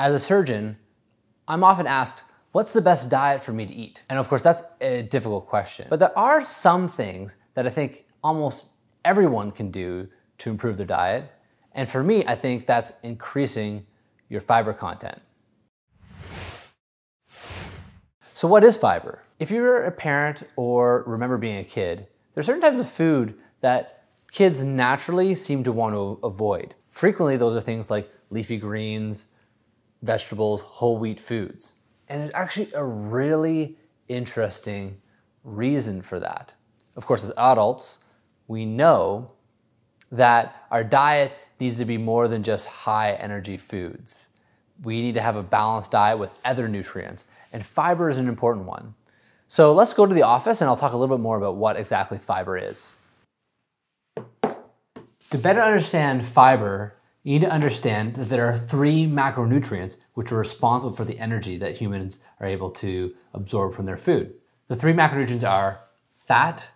As a surgeon, I'm often asked, what's the best diet for me to eat? And of course, that's a difficult question. But there are some things that I think almost everyone can do to improve their diet. And for me, I think that's increasing your fiber content. So what is fiber? If you're a parent or remember being a kid, there are certain types of food that kids naturally seem to want to avoid. Frequently, those are things like leafy greens, vegetables, whole wheat foods. And there's actually a really interesting reason for that. Of course, as adults, we know that our diet needs to be more than just high energy foods. We need to have a balanced diet with other nutrients, and fiber is an important one. So let's go to the office and I'll talk a little bit more about what exactly fiber is. To better understand fiber, you need to understand that there are three macronutrients which are responsible for the energy that humans are able to absorb from their food. The three macronutrients are fat,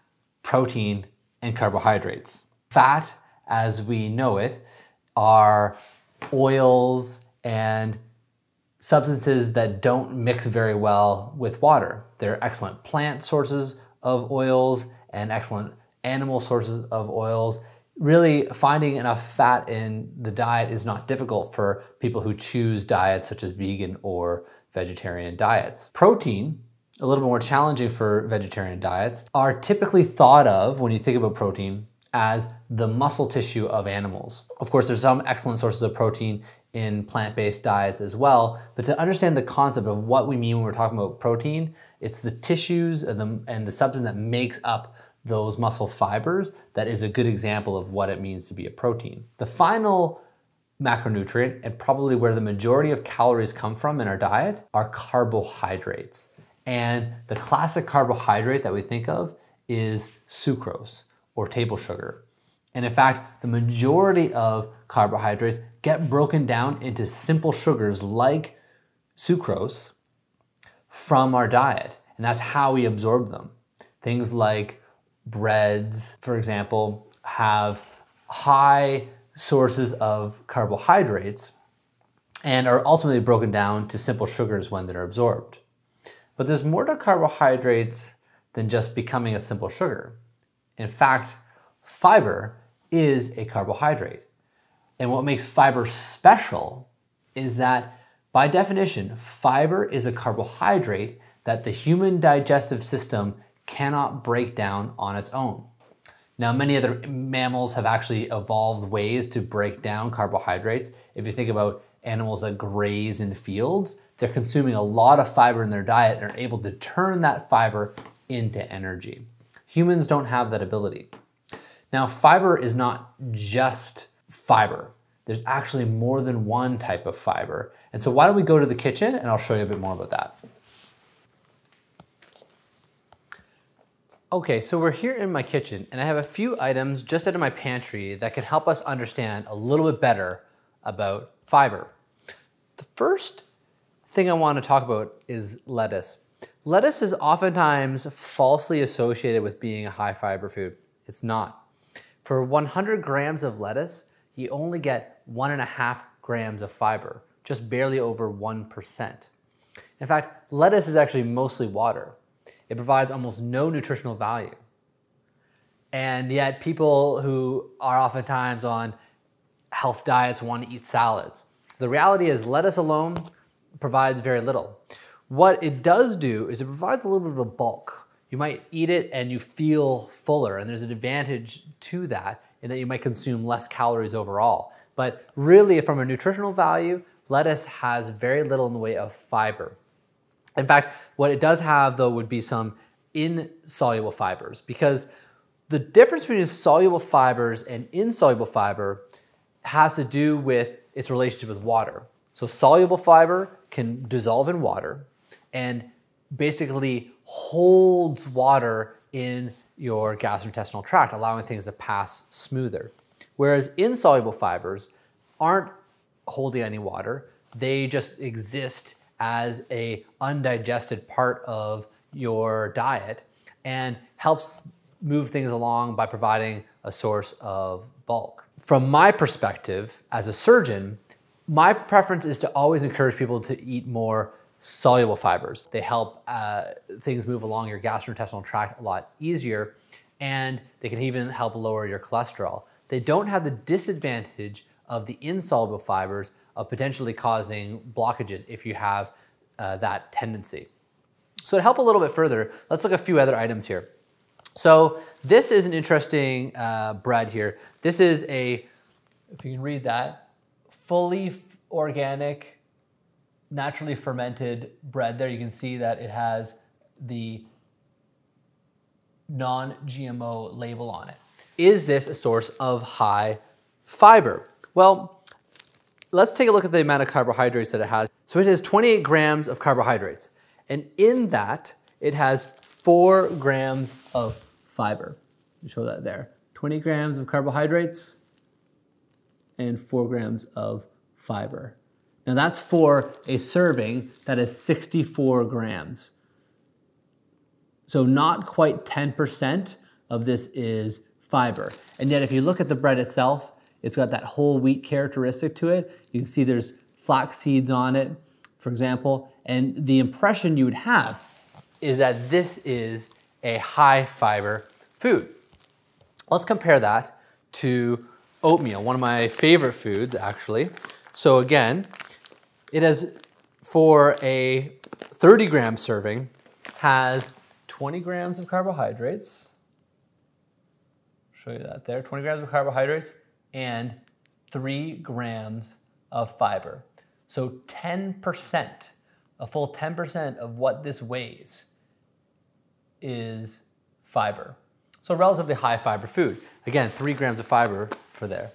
protein, and carbohydrates. Fat, as we know it, are oils and substances that don't mix very well with water. They're excellent plant sources of oils and excellent animal sources of oils really finding enough fat in the diet is not difficult for people who choose diets such as vegan or vegetarian diets. Protein, a little bit more challenging for vegetarian diets, are typically thought of when you think about protein as the muscle tissue of animals. Of course, there's some excellent sources of protein in plant-based diets as well, but to understand the concept of what we mean when we're talking about protein, it's the tissues and the, and the substance that makes up those muscle fibers, that is a good example of what it means to be a protein. The final macronutrient, and probably where the majority of calories come from in our diet, are carbohydrates. And the classic carbohydrate that we think of is sucrose or table sugar. And in fact, the majority of carbohydrates get broken down into simple sugars like sucrose from our diet. And that's how we absorb them. Things like breads, for example, have high sources of carbohydrates and are ultimately broken down to simple sugars when they're absorbed. But there's more to carbohydrates than just becoming a simple sugar. In fact, fiber is a carbohydrate. And what makes fiber special is that, by definition, fiber is a carbohydrate that the human digestive system cannot break down on its own. Now, many other mammals have actually evolved ways to break down carbohydrates. If you think about animals that graze in fields, they're consuming a lot of fiber in their diet and are able to turn that fiber into energy. Humans don't have that ability. Now, fiber is not just fiber. There's actually more than one type of fiber. And so why don't we go to the kitchen and I'll show you a bit more about that. Okay, so we're here in my kitchen and I have a few items just out of my pantry that can help us understand a little bit better about fiber. The first thing I want to talk about is lettuce. Lettuce is oftentimes falsely associated with being a high fiber food. It's not. For 100 grams of lettuce, you only get one and a half grams of fiber, just barely over 1%. In fact, lettuce is actually mostly water. It provides almost no nutritional value. And yet, people who are oftentimes on health diets want to eat salads. The reality is, lettuce alone provides very little. What it does do is it provides a little bit of a bulk. You might eat it and you feel fuller, and there's an advantage to that in that you might consume less calories overall. But really, from a nutritional value, lettuce has very little in the way of fiber. In fact, what it does have though would be some insoluble fibers because the difference between soluble fibers and insoluble fiber has to do with its relationship with water. So soluble fiber can dissolve in water and basically holds water in your gastrointestinal tract, allowing things to pass smoother. Whereas insoluble fibers aren't holding any water, they just exist as a undigested part of your diet and helps move things along by providing a source of bulk. From my perspective as a surgeon, My preference is to always encourage people to eat more soluble fibers. They help uh, things move along your gastrointestinal tract a lot easier, and they can even help lower your cholesterol. They don't have the disadvantage of the insoluble fibers of potentially causing blockages if you have uh, that tendency. So to help a little bit further, let's look at a few other items here. So this is an interesting uh, bread here. This is a, if you can read that, fully organic, naturally fermented bread there. You can see that it has the non-GMO label on it. Is this a source of high fiber? Well, let's take a look at the amount of carbohydrates that it has. So it has 28 grams of carbohydrates. And in that, it has four grams of fiber. show that there. 20 grams of carbohydrates and four grams of fiber. Now that's for a serving that is 64 grams. So not quite 10% of this is fiber. And yet if you look at the bread itself, it's got that whole wheat characteristic to it. You can see there's flax seeds on it, for example, and the impression you would have is that this is a high fiber food. Let's compare that to oatmeal, one of my favorite foods actually. So again, it has, for a 30 gram serving, has 20 grams of carbohydrates. Show you that there, 20 grams of carbohydrates and three grams of fiber. So 10%, a full 10% of what this weighs is fiber. So relatively high fiber food. Again, three grams of fiber for there.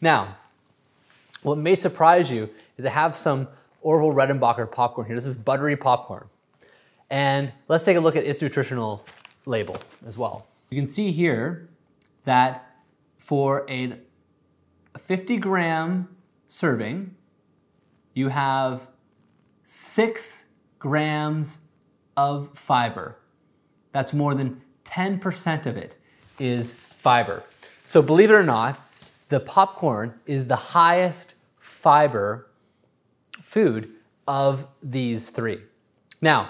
Now, what may surprise you is I have some Orville Redenbacher popcorn here. This is buttery popcorn. And let's take a look at its nutritional label as well. You can see here that for a 50 gram serving, you have six grams of fiber. That's more than 10% of it is fiber. So believe it or not, the popcorn is the highest fiber food of these three. Now,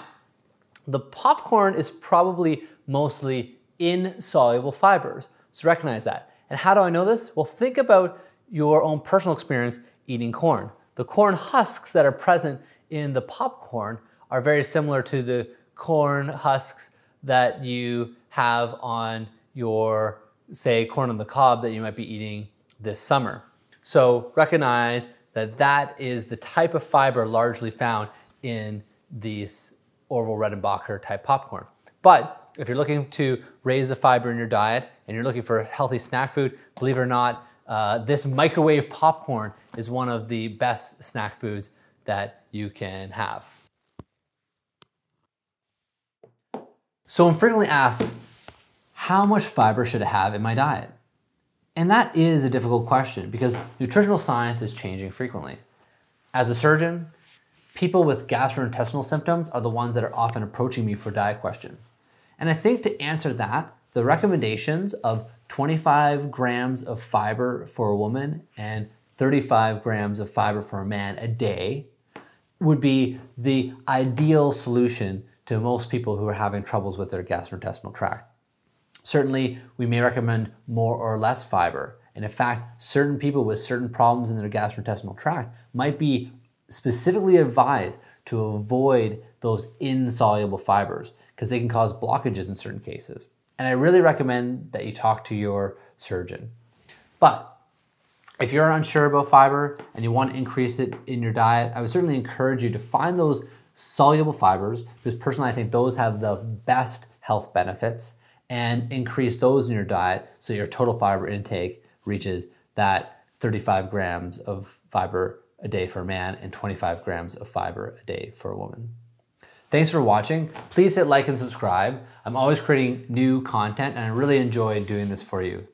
the popcorn is probably mostly insoluble fibers. So recognize that. And how do I know this? Well, think about your own personal experience eating corn. The corn husks that are present in the popcorn are very similar to the corn husks that you have on your, say, corn on the cob that you might be eating this summer. So recognize that that is the type of fiber largely found in these Orville Redenbacher type popcorn. But if you're looking to raise the fiber in your diet and you're looking for healthy snack food, believe it or not, uh, this microwave popcorn is one of the best snack foods that you can have. So I'm frequently asked, how much fiber should I have in my diet? And that is a difficult question because nutritional science is changing frequently. As a surgeon, people with gastrointestinal symptoms are the ones that are often approaching me for diet questions. And I think to answer that, the recommendations of 25 grams of fiber for a woman and 35 grams of fiber for a man a day would be the ideal solution to most people who are having troubles with their gastrointestinal tract. Certainly, we may recommend more or less fiber. And in fact, certain people with certain problems in their gastrointestinal tract might be specifically advised to avoid those insoluble fibers because they can cause blockages in certain cases. And I really recommend that you talk to your surgeon. But if you're unsure about fiber and you want to increase it in your diet, I would certainly encourage you to find those soluble fibers because personally I think those have the best health benefits and increase those in your diet so your total fiber intake reaches that 35 grams of fiber a day for a man and 25 grams of fiber a day for a woman. Thanks for watching. Please hit like and subscribe. I'm always creating new content and I really enjoy doing this for you.